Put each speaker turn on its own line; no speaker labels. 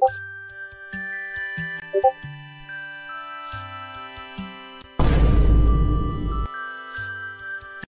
you